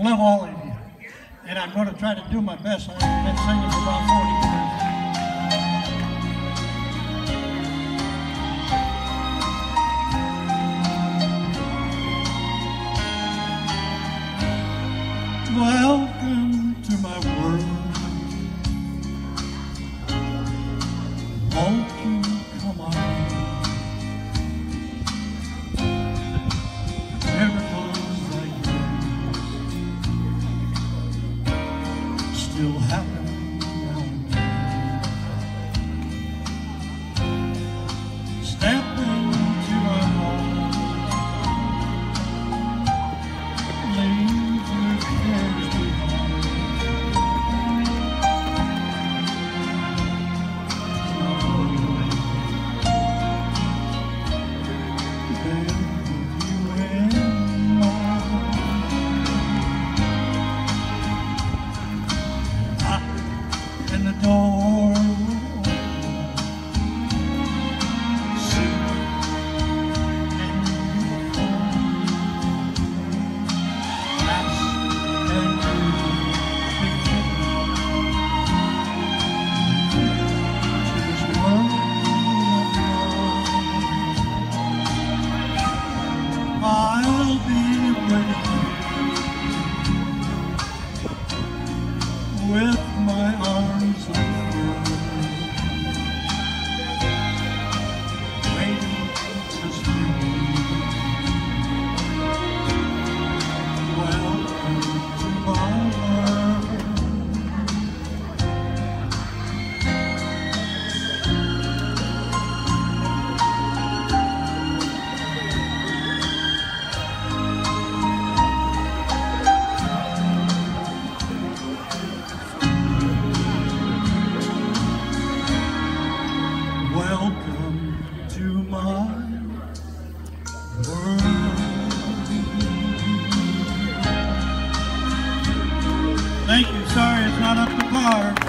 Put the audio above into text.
love all of you. And I'm going to try to do my best. I've been singing about still happen. Thank you. Sorry, it's not up to par.